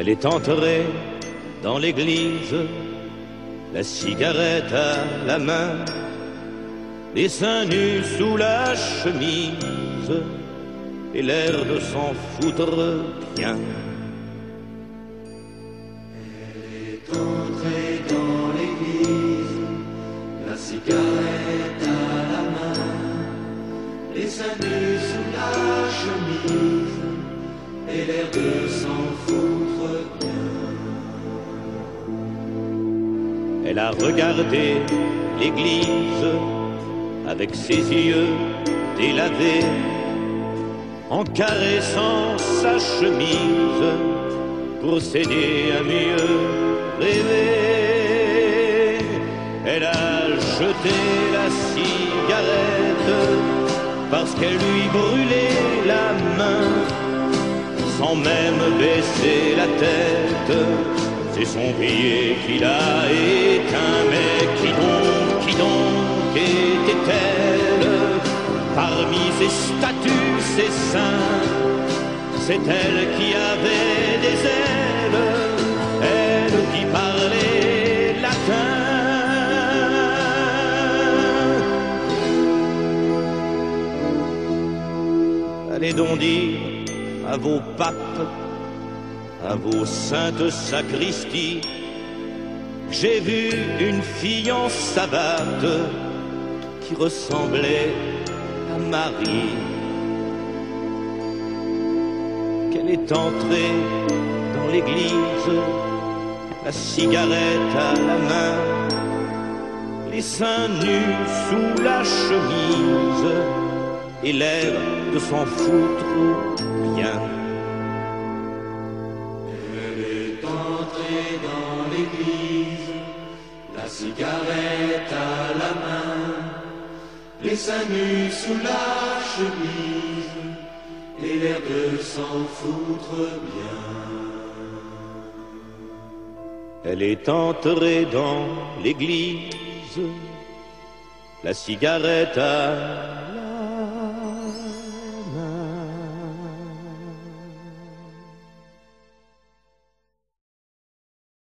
Elle est entrée dans l'église, la cigarette à la main, les seins nus sous la chemise et l'air de s'en foutre bien. Elle est entrée dans l'église, la cigarette à la main, les seins nus sous la chemise et l'air de s'en Elle a regardé l'église avec ses yeux délavés, en caressant sa chemise pour s'aider à mieux rêver. Elle a jeté la cigarette parce qu'elle lui brûlait la main, sans même baisser la tête. C'est son billet qui l'a éteint, Parmi ses statues, ses seins, c'est elle qui avait des ailes, elle qui parlait latin. Allez donc dire à vos papes, à vos saintes sacristies, j'ai vu une fille en savate qui ressemblait Marie. Qu'elle est entrée dans l'église, la cigarette à la main, les seins nus sous la chemise et l'air de s'en foutre bien. Elle est entrée dans l'église, la cigarette à la main, les seins nus sous la chemise et l'air de s'en foutre bien. Elle est entrée dans l'église, la cigarette à